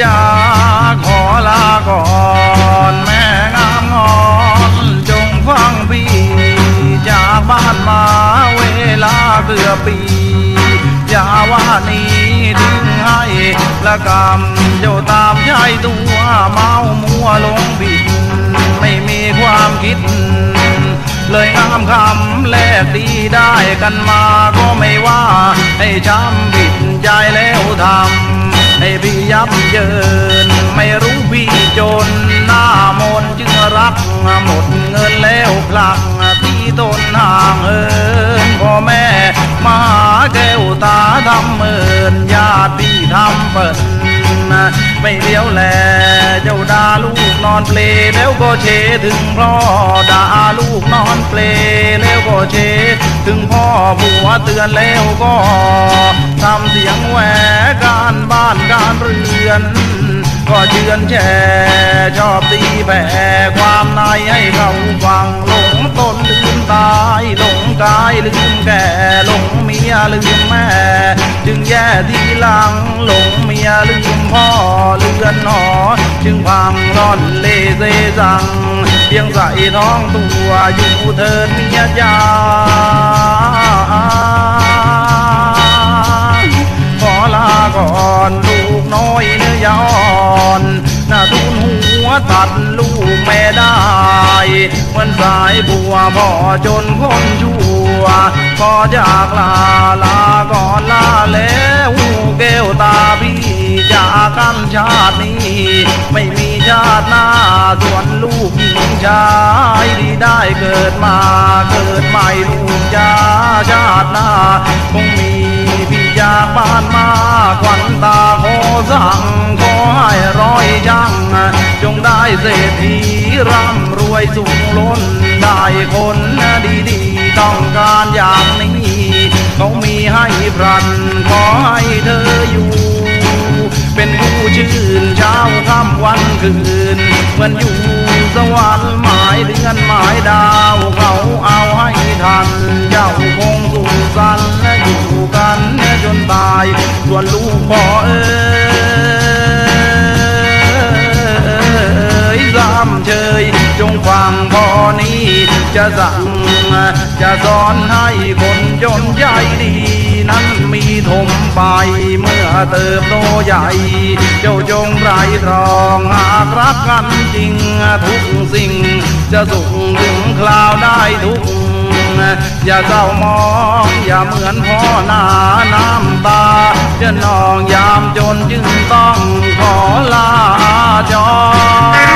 จ๋าขอลาก่อนแม่งามงอนจงฟังพี่จากบ้านมาเวลาเกือบปีอย่าว่านี้ทิ้งให้ละกรรมเจ้าตามชายตัวเมามัวลงบิดไม่มีความคิด เลยงามคำแลกดีได้กันมาก็ไม่ว่า ให้จำผิดใจแล้วทำ ยับเยิน ไม่รู้พี่จน หน้ามนจึงรัก หมดเงินแล้วพลักที่ต้นห่างเอินพ่อแม่มาหาแก้วตาทำเมินญาติพี่ทำเปิดไม่เลี้ยวแล เจ้าด่าลูกนอนเปลแล้วก็เชถึงพ่อด่าลูกนอนเปลแล้วก็เชถึงพ่อผัวเตือนแล้วก็ทำเสียงแหวกา ดือน ก็เชือนแช่ชอบตีแผ่ความในให้เขาฟังหลงตนลืมตายหลงกายลืมแก่หลงเมียลืมแม่ จึงแย่ทีหลังหลงเมียลืมพ่อเลือนหอจึงพังร่อนเลเซซังเพียงใส่ท้องตัวอยู่เถิดเมียจ้า ตัดลูกแม่ได้เหมือนสายบัวพ่อจนคนชั่วขอจากลาลาก่อนลาแล้วแก้วตาพี่จากกันชาตินี้ ไม่มีชาติหน้าส่วนลูกหญิงชายที่ได้เกิดมาเกิดใหม่ลูกจ้าชาติหน้าคงมีพี่จากบ้านมาควัน เศรษฐีร่ำรวยสูงล้นได้คนดีๆต้องการอย่างนี้เขามีให้พรันขอให้เธออยู่ เป็นผู้ชื่นเช้าค่ำวันคืนเหมือนอยู่สวรรค์หมายเดือนหมายดาวเขาเอาให้ทันเจ้าคงสุขสันต์และอยู่กันจนตายส่วนลูกพ่อเอ้ย จะสั่ง จะสอนให้คนจนใจดี นั้นมีถมไปเมื่อเติบโตใหญ่ เจ้าจงไรตรองหากรักกันจริงทุกสิ่ง จะสุขถึงคราวได้ทุกอย่าเศร้ามองอย่าเหมือนพ่อหน้าน้ำตา จะนองยามจนจึงต้องขอลาจร